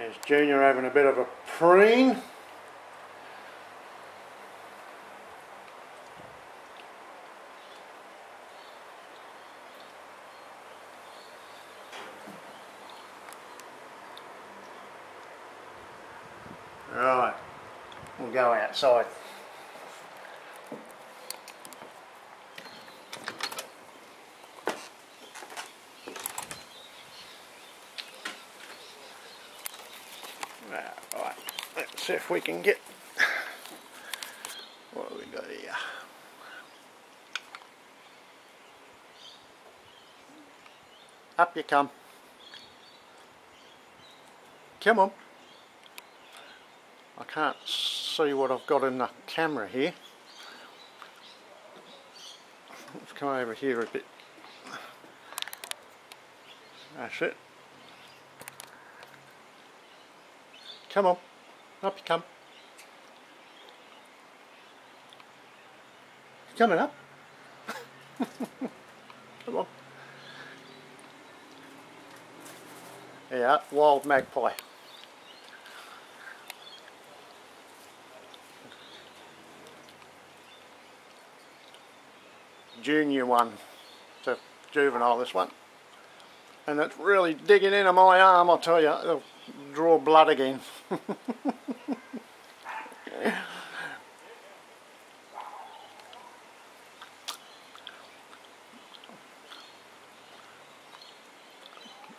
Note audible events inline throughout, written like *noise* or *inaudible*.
There's Junior having a bit of a preen. Right, we'll go outside. Right, right, let's see if we can get what we got here. Up you come. Come on. I can't see what I've got in the camera here. Let's come over here a bit. That's it. Come on, up you come. Coming up. *laughs* come on. Yeah, wild magpie. Junior one. It's a juvenile this one. And it's really digging into my arm, I'll tell you. Draw blood again. *laughs*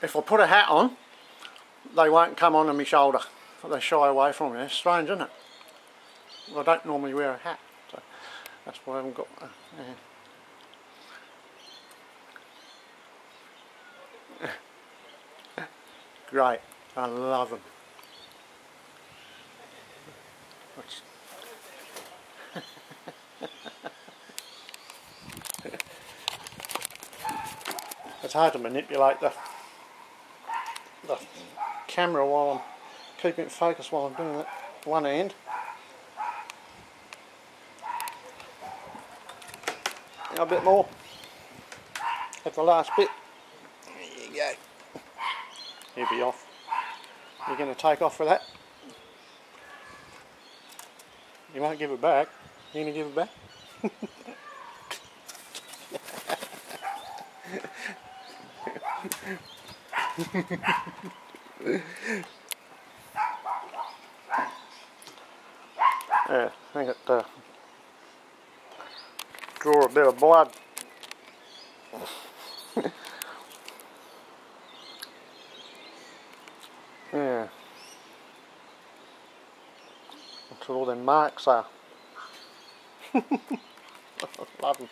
if I put a hat on, they won't come onto my shoulder. They shy away from me. It's strange, isn't it? I don't normally wear a hat, so that's why I haven't got. Uh, yeah. *laughs* Great, I love them. *laughs* it's hard to manipulate the the camera while I'm keeping it focused while I'm doing it one end. A bit more at the last bit. There you go. He'll be off. You're going to take off for that? You won't give it back. You going to give it back? *laughs* yeah, I think it uh, draw a bit of blood. All them marks are. Love them.